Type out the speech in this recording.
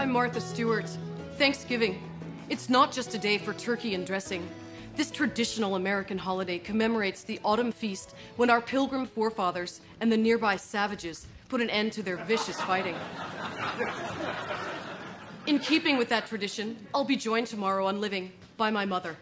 I'm Martha Stewart. Thanksgiving. It's not just a day for turkey and dressing. This traditional American holiday commemorates the autumn feast when our pilgrim forefathers and the nearby savages put an end to their vicious fighting. In keeping with that tradition, I'll be joined tomorrow on Living by my mother.